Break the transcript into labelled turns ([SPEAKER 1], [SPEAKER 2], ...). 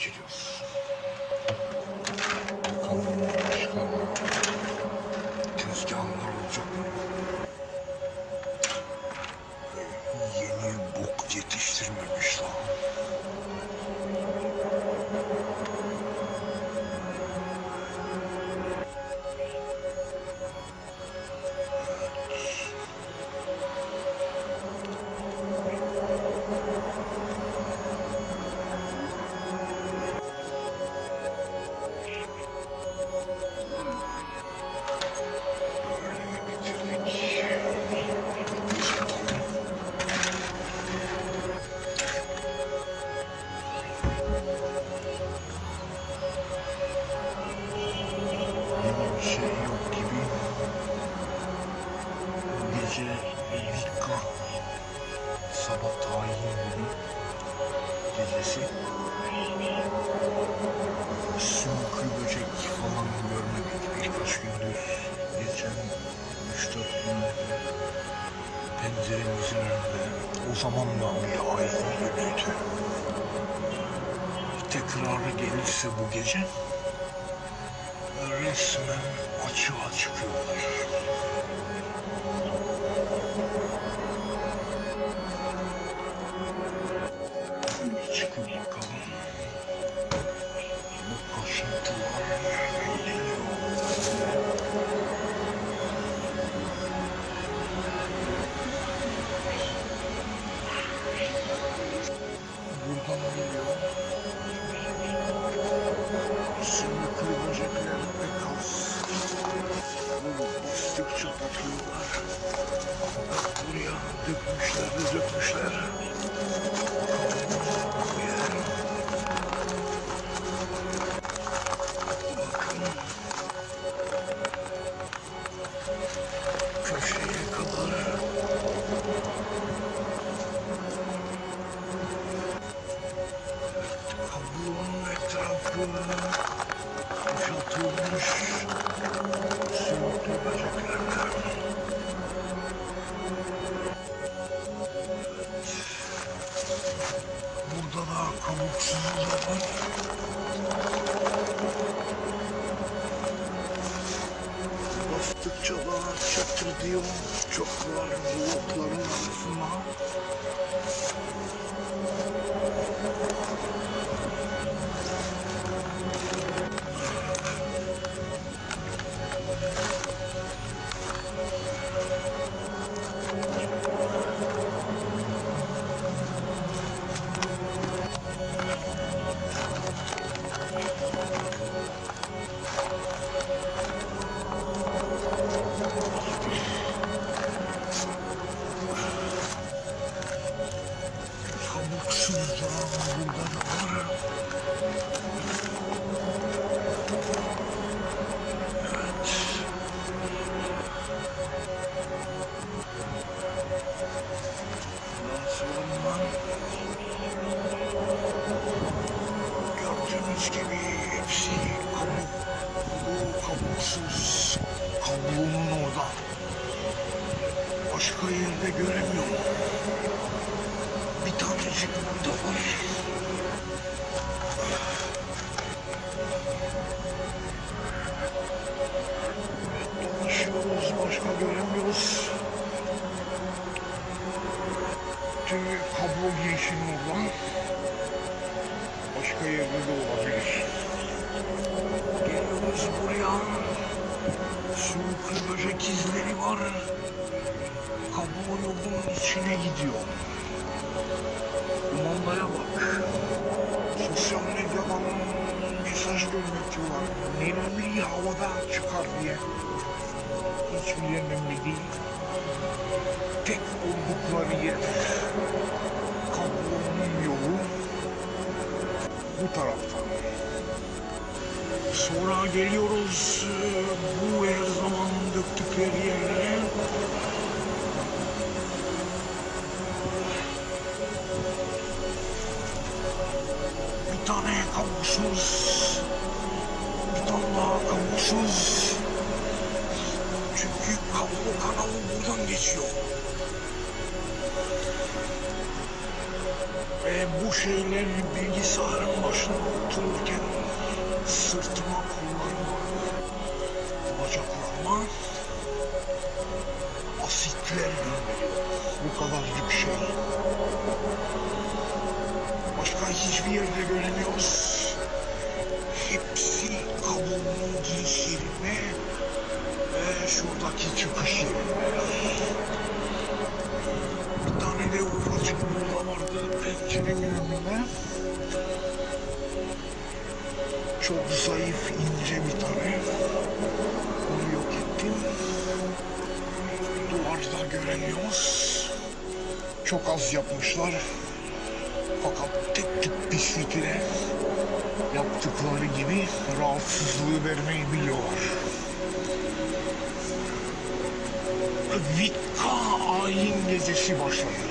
[SPEAKER 1] geçiriyoruz. Bakalım başka tezgahlar olacak mı? Vika sabah tayinli gecesi sümüklü böcek falan görmedik birkaç gündür. Geçen 3-4 gün önce penceremizin önünde o zamandan bile aydın gibiydi. Tekrarı gelirse bu gece resmen açığa çıkıyorlar. Dökmüşler dökmüşler. Kuşatılmış sümüklü böceklerle. Burada da kabuksuzu da var. Bastıkça daha çatır diyor. Çok var bu otların arasında. Kabuksuzlar burada da var. Evet. Burası orman. Gördüğünüz gibi hepsi kabuk. Bu kabuksuz. Kabuğunun orada. Başka yerde göremiyorum. Dolaşıyoruz, başka göremiyoruz. Çünkü kabuğu girişinin oradan. Başka yerde de olabilir. Geliyoruz buraya. Sümüklü böcek izleri var. Kabuğu yolun içine gidiyor. Kumandaya bak. Sosyal medyadan mesaj gönderiyorlar. Nemli havada çıkar diye. Hiçbir yer nemli değil. Tek oldukları yer. Kabuğunun yolu bu taraftan. Sonra geliyoruz bu her zaman döktükleri yerlere. Bir tane kabuksuz, bir tane daha kabuksuz. Çünkü kablo kanalı buradan geçiyor. Ve bu şeyleri bilgisayarın başına otururken sırtıma kollarıma, bacaklarıma asitler gönderiyor. Bu kadarcık şey. Başka hiçbir yerde göremiyoruz. Hepsi kabuğunun giriş yerine ve şuradaki çıkış yerine. Bir tane de ufacık burada vardı pencerenin önünde. Çok zayıf, ince bir tane. Onu yok ettim. Duvarda göremiyoruz. Çok az yapmışlar. Fakat tek tük pislikle yaptıkları gibi rahatsızlığı vermeyi biliyorlar. Vikka ayin gecesi başladı.